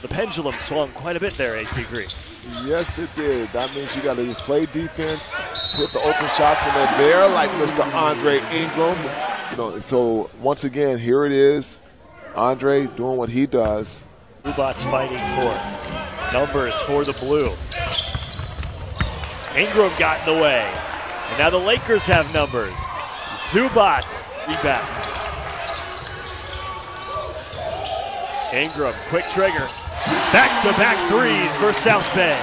pendulum swung quite a bit there, AC Green. Yes, it did. That means you got to play defense, put the open shots when they're there, like Mr. Andre Ingram. You know, so once again, here it is. Andre doing what he does. Zubac fighting for numbers for the blue. Ingram got in the way. And now the Lakers have numbers. Zubac rebound. Ingram, quick trigger. Back to back threes for South Bay.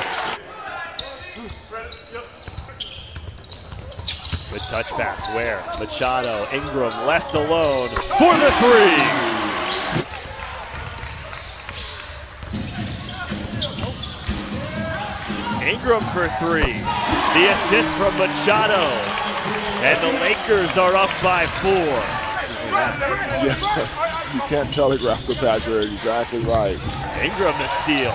Good touch pass. Where? Machado, Ingram left alone for the three. Ingram for three. The assist from Machado. And the Lakers are up by four. Yeah, you can't telegraph the pass. You're exactly right. Ingram the steal.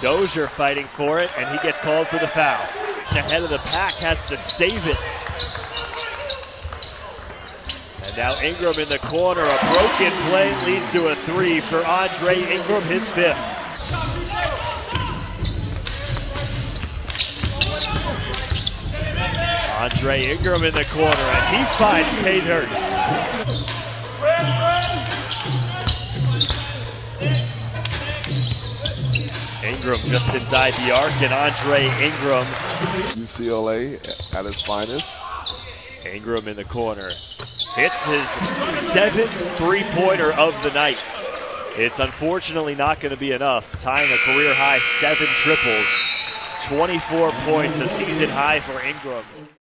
Dozier fighting for it, and he gets called for the foul. The head of the pack has to save it. And now Ingram in the corner. A broken play leads to a three for Andre Ingram, his fifth. Andre Ingram in the corner, and he finds Pay Ingram just inside the arc, and Andre Ingram. UCLA at its finest. Ingram in the corner. Hits his seventh three pointer of the night. It's unfortunately not going to be enough, tying a career high seven triples. 24 points, a season high for Ingram.